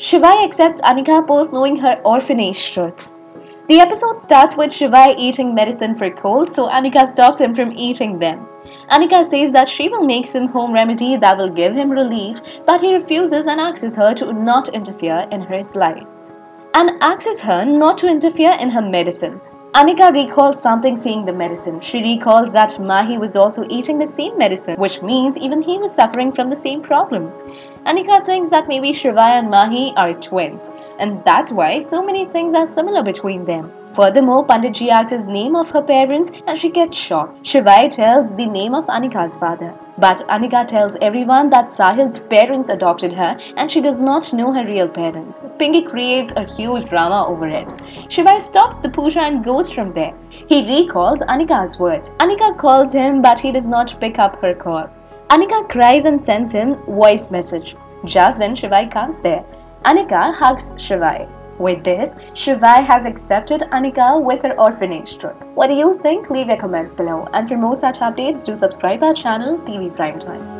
Shivaay accepts Anika post knowing her orphanage truth. The episode starts with Shivaay eating medicine for cold, so Anika stops him from eating them. Anika says that she will make some home remedy that will give him relief, but he refuses and asks her to not interfere in his life. And asks her not to interfere in her medicines. Anika recalls something seeing the medicine. She recalls that Mahi was also eating the same medicine, which means even he was suffering from the same problem. Anika thinks that maybe Shivaay and Mahi are twins, and that's why so many things are similar between them. Furthermore, Panditji asks the name of her parents and she gets shocked. Shivaay tells the name of Anika's father. But Anika tells everyone that Sahil's parents adopted her and she does not know her real parents. Pinky creates a huge drama over it. Shivaay stops the puja and goes from there. He recalls Anika's words. Anika calls him but he does not pick up her call. Anika cries and sends him voice message. Just then Shivaay comes there. Anika hugs Shivaay. With this, Shivaay has accepted Anika with her orphanage truth. What do you think? Leave your comments below. And for more such updates, do subscribe our channel TV Primetime.